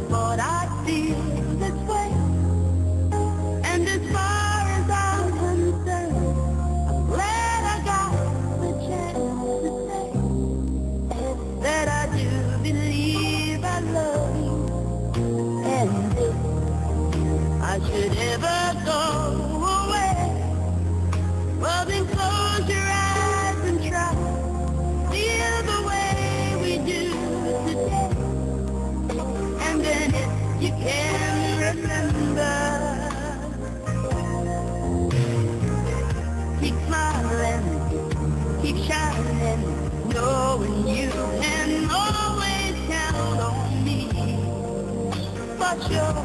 but I feel this way. And as far as I'm concerned, I'm glad I got the chance to say that I do believe I love you. And I should ever If you can remember. Keep smiling, keep shining, knowing you can always count on me. For sure.